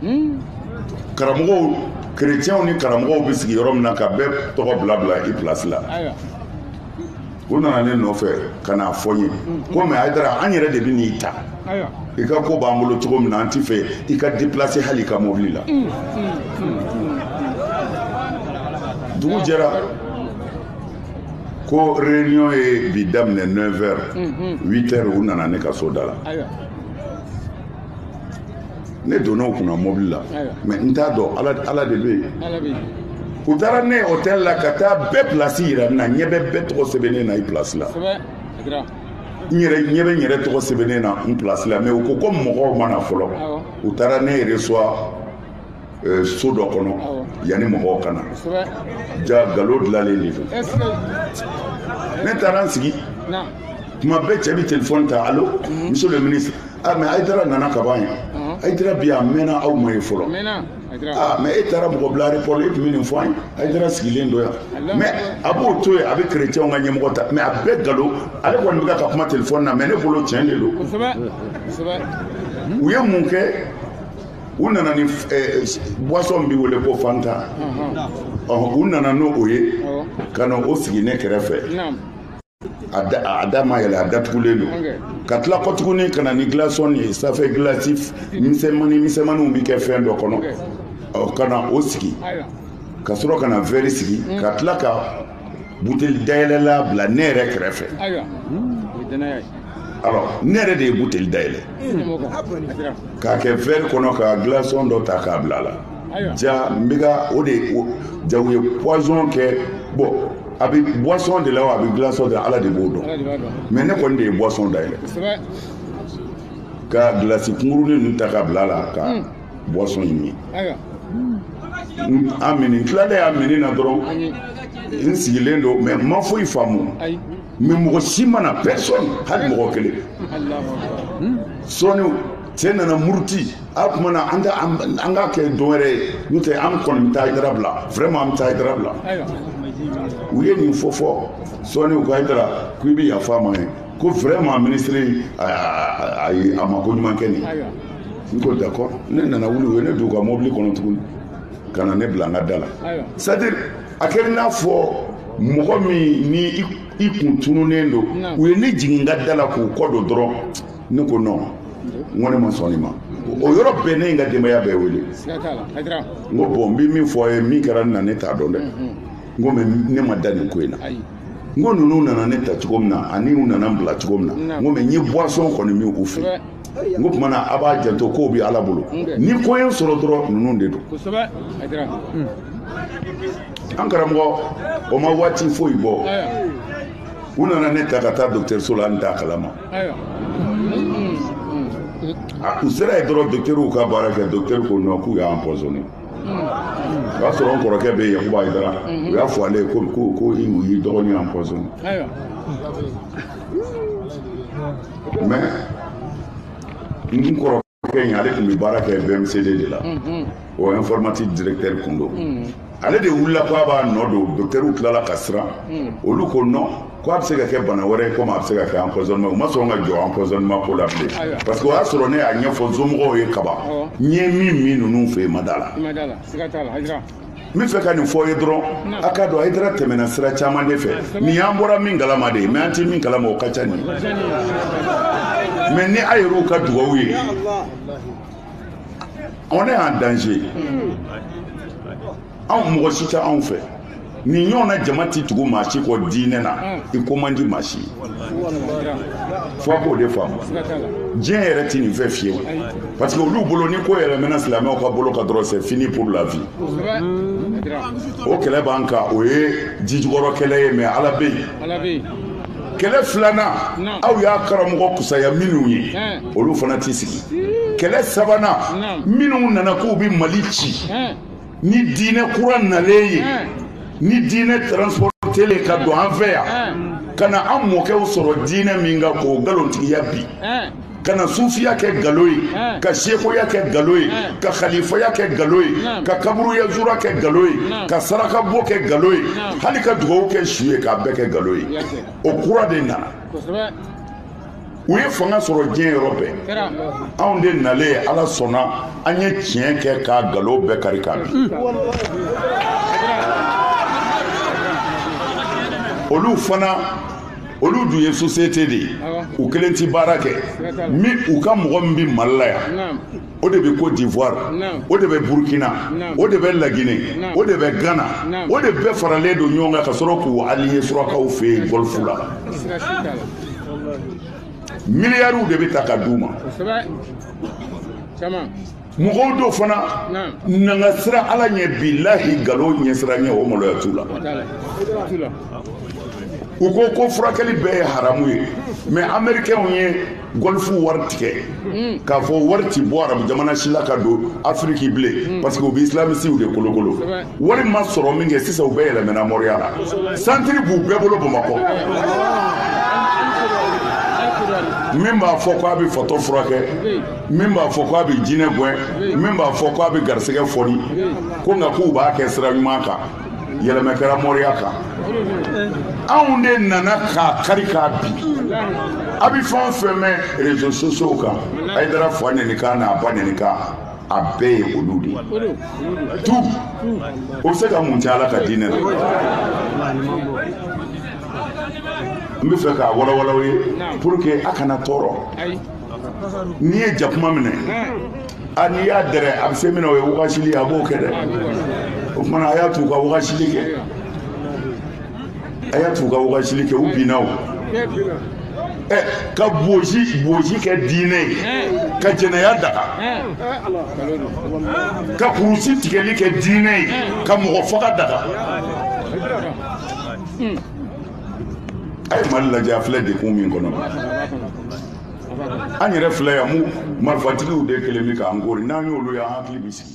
Hmm. karamɔgɔw kerecɛnw ni karamɔgɔw bɛ sigi yɔrɔ min na ka bɛɛ tɔgɔ bila bila i pilasi la u nana ne nɔfɛ ka n'a fɔ n ye hmm. ko mɛ ayidara an yɛrɛ de bɛ n'i ta i ka ko b'an bolo cogo min na an tɛ fɛ i ka depilase hali i ka mobili la hmm. dugu jɛra ko réunion ye bi daminɛ 9 heures 8 heures u nana ne ka so da la ne donna o kunna mɔbili la mɛ n t'a dɔn ala de bɛ yen u taara ne hôtel la ka taa bɛɛ pilasi yira n na ɲɛ bɛ bɛɛ tɔgɔ sɛbɛn ne na i pilasi la n yɛrɛ ɲɛ bɛ n yɛrɛ tɔgɔ sɛbɛn ne na n pilasi la mɛ u ko ko mɔgɔw mana fɔlɔ u taara ne yɛrɛ suwa eh, so dɔ kɔnɔ yanni mɔgɔw ka na ja galo dilalen de don ne taara n sigi tuma bɛɛ cɛ bɛ telefɔni ta alo mhm. monsieur le ministre ah mais ayidara nana ka ban yan mhm. ayidara bi a mɛnna aw ma ye fɔlɔ ah mais e taara mɔgɔ bila aéroport la e tun bɛ nin fɔ an ye ayidara sigilen don yan mais a b'o to yen a bɛ kerecɛnw ka ɲɛmɔgɔ ta mais a bɛɛ galo ale kɔni bɛ ka ka kuma telefɔni na mais ne bolo tiɲɛ de don u ye mun kɛ u nana ni eh, boisson bɛ wele ko fanta ɔhɔn u nana n'o o ye ka na o sigi ne kɛrɛfɛ a da a da ma yɛlɛ a datugulen don ka tila kɔ tuguni ka na ni gilasɔn ye sanfɛ gilasi misɛnmani misɛnmaniw bɛ kɛ fɛn dɔ kɔnɔ ɔ ka na o sigi ka sɔrɔ ka na wɛri sigi ka tila ka buteli dayɛlɛla bila ne yɛrɛ kɛrɛfɛ alors ne yɛrɛ de ye buteli dayɛlɛ k'a kɛ vɛri kɔnɔ ka glaçon dɔ ta k'a bila la ja n bɛ ka o de ja u ye poison kɛ bɔn a bɛ boisson de la wa a bɛ glaçon de la ala de b'o dɔn mais ne kɔni de ye boisson dayɛlɛ ka glace kunkurunin ninnu ta ka bila la ka bɔsɔn in ye a mini n tilalen a mini na dɔrɔn n sigilen don mɛ n ma foyi faamu mɛ mɔgɔ si mana pɛsɔn hali mɔgɔ kelen sɔni cɛ nana muruti a tuma na an ka an ka kɛ dɔn wɛrɛ ye n'o tɛ an kɔni bɛ taa idara bila vraiment an bɛ taa idara bila u ye nin fɔ fɔ sɔni u ka idara k'i bɛ yafa ma ye ko vraiment minisiri a ma ko ɲuman kɛ nin n ko d'accord ne nana wuli u ye ne don u ka mɔbili kɔnɔ tuguni ka na ne bila n ka da la c'est à dire a kɛra n'a fɔ mɔgɔ min ni i kun tununen don u ye ne jigin n ka da la k'u kɔ don dɔrɔn ne ko non n ko ne ma sɔn nin ma o yɔrɔ bɛɛ ne ye n ka denbaya bɛɛ wele n ko bɔn n bɛ min fɔ a ye min kɛra na ne t'a dɔn dɛ n ko mɛ ne ma da nin ko in na n ko ninnu nana ne ta cogo min na ani u nana n bila cogo min na n ko mɛ n ye boisson kɔni min u fɛ n ko tuma na a b'a janto k'o bɛ ala bolo ni ko ye sɔrɔ dɔrɔn ninnu de don an karamɔgɔ o ma waati foyi bɔ u nana ne ta ka taa dɔgɔtɔrɔso la n t'a kalama a u sera yen dɔrɔn dɔgɔtɔrɔw ka baara kɛ dɔgɔtɔrɔ ko nɔ k'u y'an pɔsɔni o y'a sɔrɔ n kɔrɔkɛ bɛ yakuba ye dara u y'a fɔ ale ye ko ko ko u y'i dɔgɔnin y'an pɔsɔni mɛ n kɔrɔ kɛ in ale tun bɛ baara kɛ BMCD de la mm-hmm. o informatique directeur kun don mm-hmm. ale de wulila ko a b'a nɔ don docteurs tilala ka siran mm. olu ko non ko a bɛ se ka kɛ bana wɛrɛ ye komi a bɛ se ka kɛ empoisonnement u ma sɔn ka jɔ empoisonnement ko la bilen parce que o y'a sɔrɔ ne y'a ɲɛfɔ somɔgɔw ye kaban n ye min min ninnu fɛ yen ma da la n bɛ fɛ ka nin fɔ ye dɔrɔn a k'a dɔn ayidara tɛmɛna sira caman de fɛ nin y'an bɔra min kalama de ye mɛ an tɛ min kalama o ka ca nin mɛ ni a yɛrɛw ka dugawu ye on est en danger anw mɔgɔ si tɛ anw fɛ nin ɲɔgɔn na jama ti tugu maa si kɔ diinɛ na i ko man di maa si fo a k'o de faamu diɲɛ yɛrɛ ti nin fɛ fiyewu parce que olu bolo ni ko yɛlɛmɛna silamɛw ka bolo ka dɔrɔn c'est fini pour la vie o kɛlɛ b'an kan o ye jijukɔrɔ kɛlɛ ye mais ala bɛ yen kɛlɛ filanan aw y'a karamɔgɔ kusaya minnu ye olu fana t'i sigi kɛlɛ sabanan minnu nana k'u bɛ mali ci ni diinɛ kura nalen ye ni diinɛ transportele ka don an fɛ yan ka na an mɔkɛw sɔrɔ diinɛ min kan k'o nkalontigiya bi ka na sufiya kɛ galo ye ka sekoya kɛ galo ye ka khalifaya kɛ galo ye ka kaburuya zura kɛ galo ye ka sarakabo kɛ galo ye hali ka dugawu kɛ su ye k'a bɛɛ kɛ galo ye o kura de nana u ye fanga sɔrɔ diɲɛ yɔrɔ bɛɛ anw de nalen ye ala sɔnna an ye tiɲɛ kɛ k'a galo bɛɛ kari ka bin olu fana olu dun ye société de ye u kelen ti baara kɛ ni u ka mɔgɔ min bɛ mali la yan o de bɛ Côte d'Ivoire o de bɛ Burkina o de bɛ La Guinée o de bɛ Ghana o de bɛɛ faralen don ɲɔgɔn kan ka sɔrɔ k'u allier surakaw fɛ yen golfe la miliyariw de bɛ ta ka d'u ma mɔgɔw do fana nanga sira ala ɲɛ bilahi nkalon ɲɛsira ɲɛ o maloya t'u la u ko ko furakɛli bɛɛ ye haramu ye mɛ amerikɛnw ye gɔlifu wari tigɛ hmm. k'a fɔ wari ti bɔ arabu jamana si la ka don afiriki bilen hmm. parce que u bɛ islamisiw de kolokolo wari ma sɔrɔ min kɛ sisan u bɛɛ yɛlɛmɛna mɔriya la santiri b'u bɛɛ bolo bamakɔ min b'a fɔ ko a bɛ fatɔ furakɛ min b'a fɔ ko a bɛ jinɛ gɛn min b'a fɔ ko a bɛ garisɛgɛ fɔni ko nka k'u b'a kɛ sira ɲuman kan yɛlɛmɛ kɛra mɔriya kan anw de nana k'a kari k'a bi a bɛ fɛn o fɛn mɛn rezo sosow kan a ye dara fa nɛni kan n'a ba nɛni kan a bɛɛ ye olu de ye tu o bɛ se ka mun cɛ ala ka diinɛ na n bɛ fɛ k'a walawalaw ye pour que a kana tɔɔrɔ n'i ye jakuma minɛ a n'i y'a dɛrɛ a bɛ se min na o ye wagacili a b'o kɛ dɛ o tumana a y'a t'u ka wagacili kɛ a y'a t'u ka wagacili kɛ u binna o ɛ ka bosi bosi kɛ diinɛ ye ka jɛnɛya daga ka kurusi tigɛli kɛ diinɛ ye ka mɔgɔ faga daga a ye mali lajɛ a filɛ dekun min kɔnɔ an yɛrɛ filɛ yan mu marifatigiw de kelen bɛ k'an kori n'an y'olu y'an hakili bɛ sigi